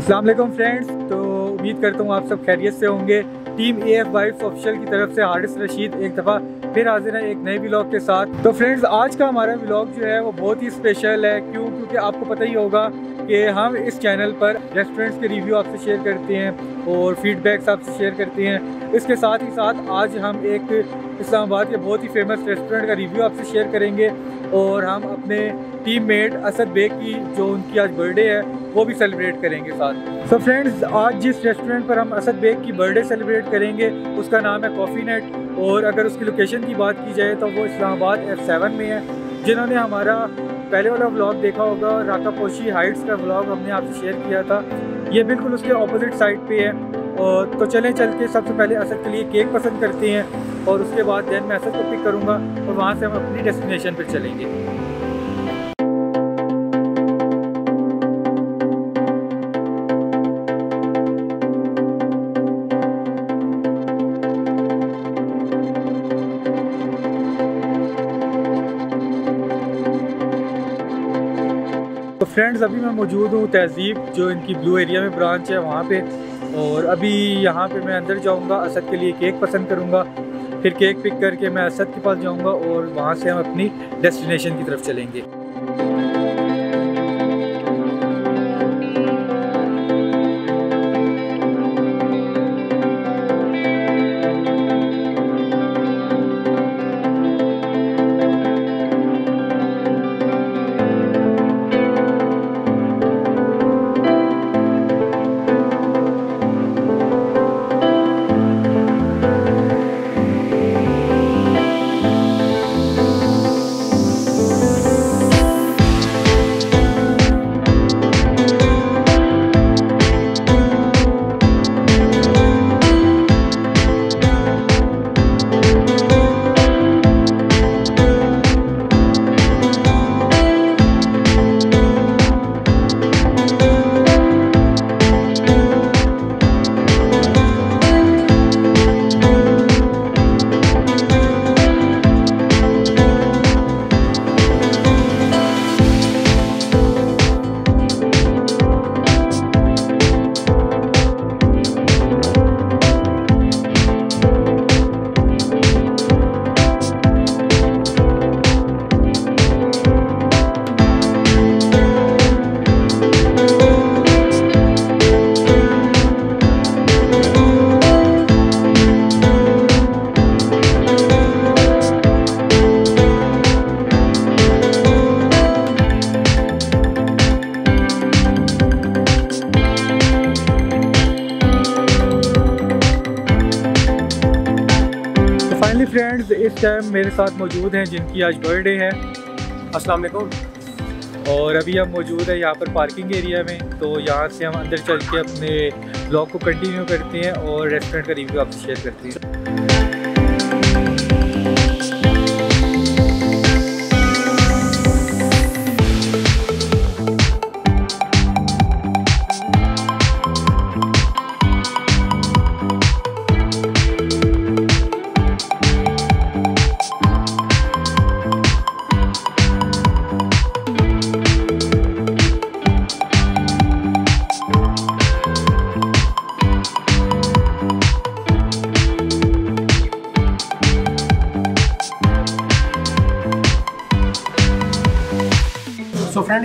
Aslam friends तो उम्मीद करता हूँ आप सब खैरियत से होंगे। Team A F wife official की तरफ़ से हारिस रशीद एक दफ़ा फिर हाजिर है एक नए ब्लॉग के साथ। तो फ्रेंड्स आज का हमारा ब्लॉग जो है वो बहुत ही स्पेशल है। क्यों? क्योंकि आपको पता ही होगा कि हम इस चैनल पर रेस्टोरेंट्स के रिव्यू आपसे शेयर करते हैं और फीडबैक्स आपसे शेयर करते हैं। इसके साथ ही साथ आज हम एक इस्लामाबाद के बहुत ही फ़ेमस रेस्टोरेंट का रिव्यू आपसे शेयर करेंगे और हम अपने टीम मेट असद बेग की जो उनकी आज बर्थडे है, वो भी सेलिब्रेट करेंगे साथ। सो so फ्रेंड्स आज जिस रेस्टोरेंट पर हम असद बेग की बर्थडे सेलिब्रेट करेंगे, उसका नाम है कॉफ़ी नेट और अगर उसकी लोकेशन की बात की जाए तो वो इस्लामाबाद एफ़ सेवन में है। जिन्होंने हमारा पहले वाला व्लॉग देखा होगा राका पोशी हाइट्स का व्लॉग हमने आपसे शेयर किया था। ये बिल्कुल उसके अपोजिट साइड पे है। और तो चलें चल के सबसे पहले असद के लिए केक पसंद करते हैं। और उसके बाद दैन मैं असद को पिक करूँगा और वहाँ से हम अपनी डेस्टिनेशन पर चलेंगे। फ्रेंड्स अभी मैं मौजूद हूँ तहजीब, जो इनकी ब्लू एरिया में ब्रांच है वहाँ पे। और अभी यहाँ पे मैं अंदर जाऊँगा, असद के लिए केक पसंद करूँगा। फिर केक पिक करके मैं असद के पास जाऊँगा और वहाँ से हम अपनी डेस्टिनेशन की तरफ़ चलेंगे। फाइनली फ्रेंड्स इस टाइम मेरे साथ मौजूद हैं, जिनकी आज बर्थडे है। अस्सलाम वालेकुम। और अभी हम मौजूद हैं यहाँ पर पार्किंग एरिया में तो यहाँ से हम अंदर चल के अपने ब्लॉग को कंटिन्यू करते हैं और रेस्टोरेंट का रिव्यू आपसे शेयर करते हैं।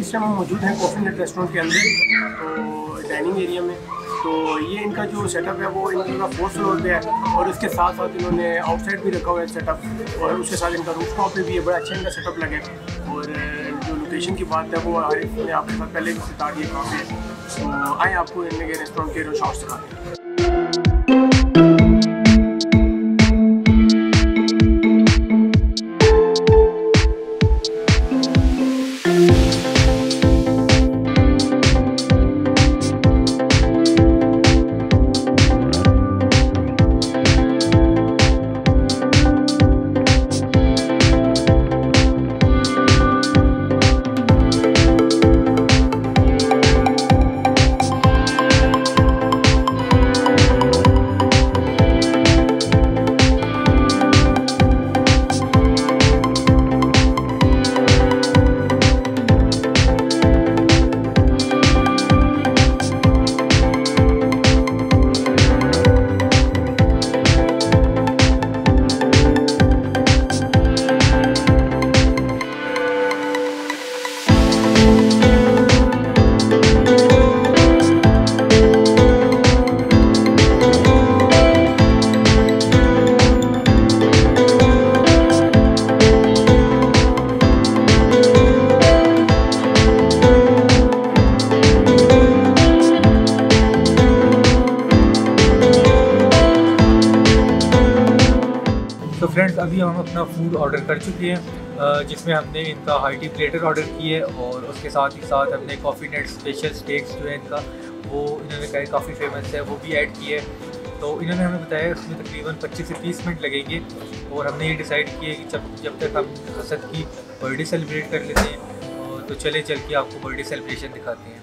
इस टाइम हम मौजूद हैं कॉफ़ी नेट रेस्टोरेंट के अंदर तो डाइनिंग एरिया में। तो ये इनका जो सेटअप है, वो इनका फोर्थ फ्लोर पे है और उसके साथ साथ इन्होंने आउटसाइड भी रखा हुआ है सेटअप और उसके साथ इनका रूफ टॉप पे भी है, बड़ा अच्छा इनका सेटअप लगे और जो लोकेशन की बात है, वो आरिफ ने आपके साथ पहले भी दिया कहाँ पे तो आए आपको इनके रेस्टोरेंट के शॉप्स दिखाते हैं। अभी हम अपना फ़ूड ऑर्डर कर चुके हैं जिसमें हमने इनका हाईटी प्लेटर ऑर्डर किए और उसके साथ ही साथ हमने कॉफ़ी नेट स्पेशल स्टेक्स जो है इनका, वो इन्होंने कहा काफ़ी फ़ेमस है, वो भी ऐड किए तो इन्होंने हमें बताया उसमें तकरीबन 25 से 30 मिनट लगेंगे और हमने ये डिसाइड किया कि जब जब तक हम हसद की बर्थडे सेलिब्रेट कर लेते हैं तो चले चल के आपको बर्थडे सेलिब्रेशन दिखाते हैं।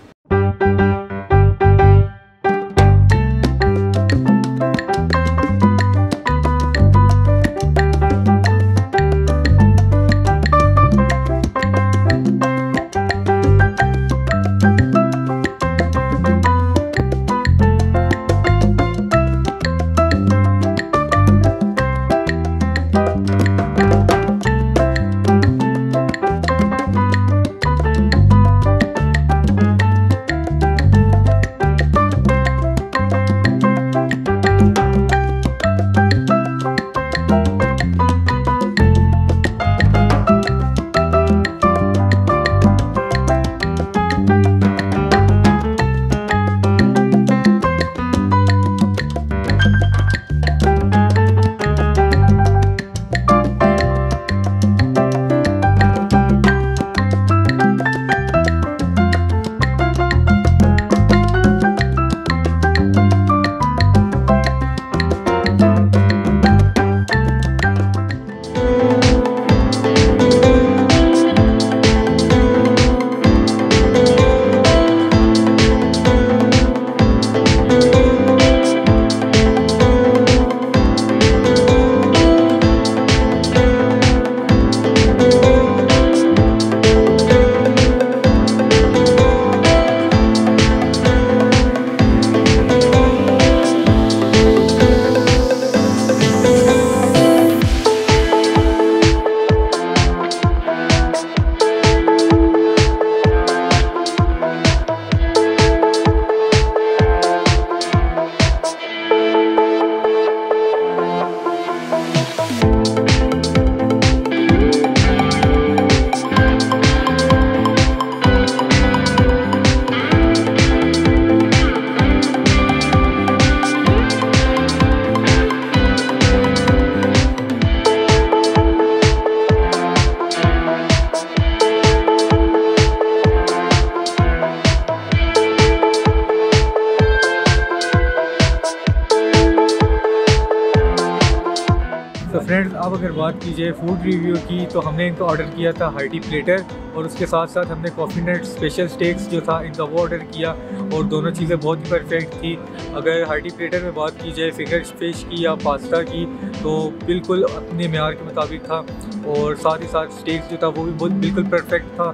तो फ्रेंड्स अब अगर बात कीजिए फ़ूड रिव्यू की तो हमने इनका ऑर्डर किया था हार्टी प्लेटर और उसके साथ साथ हमने कॉफ़ी नट स्पेशल स्टेक्स जो था, इनका वो ऑर्डर किया और दोनों चीज़ें बहुत ही परफेक्ट थी। अगर हार्टी प्लेटर में बात की जाए फिगर फ़िश की या पास्ता की तो बिल्कुल अपने मैार के मुताबिक था और साथ ही साथ स्टेक्स जो था, वो भी बहुत बिल्कुल परफेक्ट था।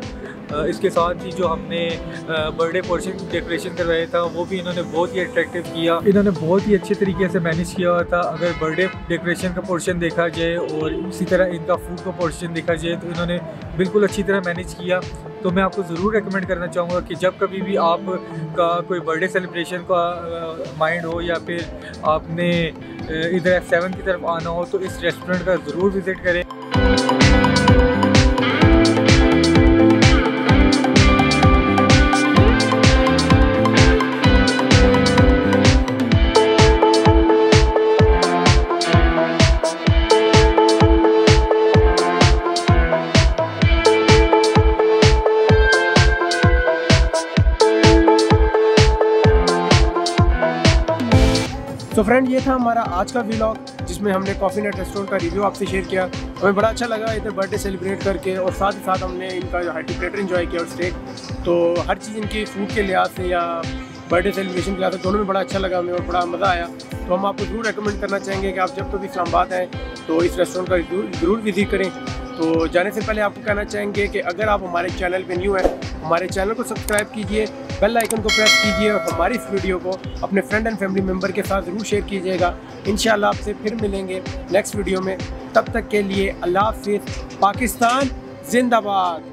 इसके साथ ही जो हमने बर्थडे पोर्शन डेकोरेशन करवाया था, वो भी इन्होंने बहुत ही अट्रैक्टिव किया। इन्होंने बहुत ही अच्छे तरीके से मैनेज किया हुआ था। अगर बर्थडे डेकोरेशन का पोर्शन देखा जाए और इसी तरह इनका फ़ूड का पोर्शन देखा जाए तो इन्होंने बिल्कुल अच्छी तरह मैनेज किया। तो मैं आपको ज़रूर रेकमेंड करना चाहूँगा कि जब कभी भी आप का कोई बर्थडे सेलिब्रेशन का माइंड हो या फिर आपने इधर एफ़ सेवन की तरफ़ आना हो तो इस रेस्टोरेंट का ज़रूर विज़िट करें। तो फ्रेंड ये था हमारा आज का व्लॉग जिसमें हमने कॉफ़ी नेट रेस्टोरेंट का रिव्यू आपसे शेयर किया। हमें बड़ा अच्छा लगा इधर बर्थडे सेलिब्रेट करके और साथ ही साथ हमने इनका हार्टी प्लेटर इन्जॉय किया और स्टेक तो हर चीज़ इनकी फ़ूड के लिहाज से या बर्थडे सेलिब्रेशन के लिहाज से दोनों में बड़ा अच्छा लगा हमें और बड़ा मज़ा आया। तो हम आपको ज़रूर रिकमेंड करना चाहेंगे कि आप जब कभी इस्लामाबाद आएँ तो इस रेस्टोरेंट का ज़रूर विज़िट करें। तो जाने से पहले आपको कहना चाहेंगे कि अगर आप हमारे चैनल पर न्यू हैं, हमारे चैनल को सब्सक्राइब कीजिए बेल आइकन को प्रेस कीजिए और हमारी इस वीडियो को अपने फ्रेंड एंड फैमिली मेंबर के साथ ज़रूर शेयर कीजिएगा। इन आपसे फिर मिलेंगे नेक्स्ट वीडियो में। तब तक के लिए अल्लाह हाफिज़। पाकिस्तान जिंदाबाद।